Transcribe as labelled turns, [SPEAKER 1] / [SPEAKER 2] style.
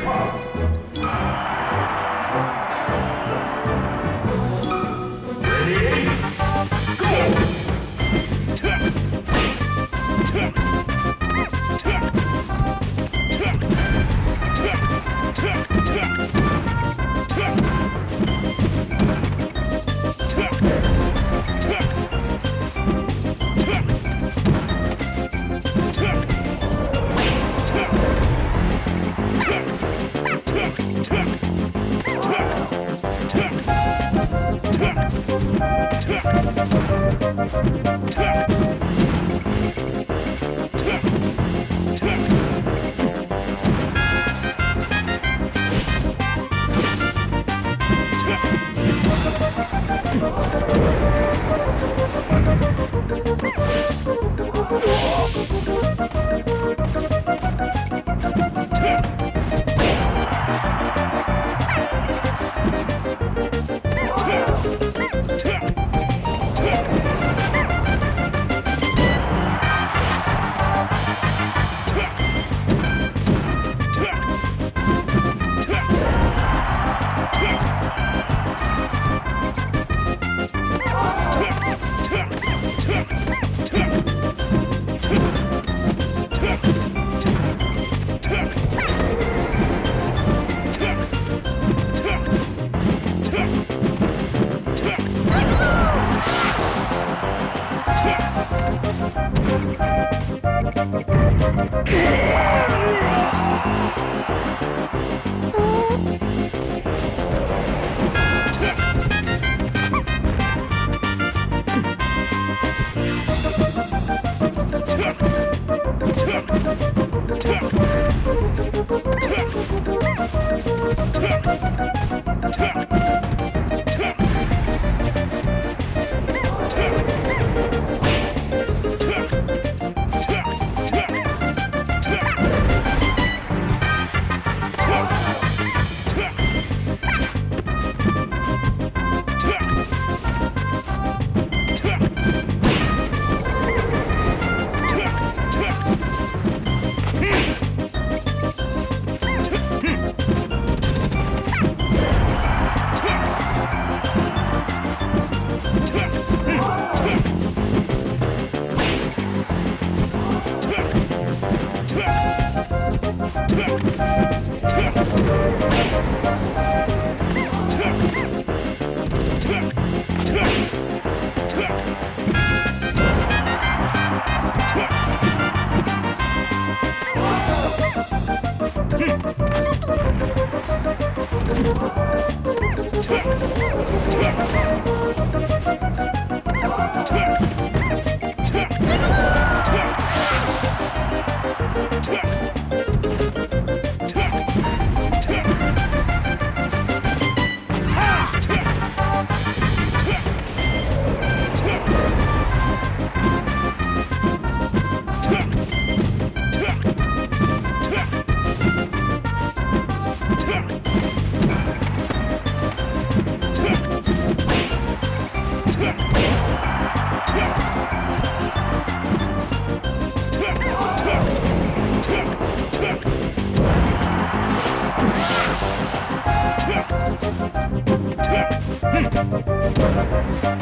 [SPEAKER 1] Thank you. thank you Música